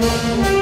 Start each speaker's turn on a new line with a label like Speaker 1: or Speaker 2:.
Speaker 1: Música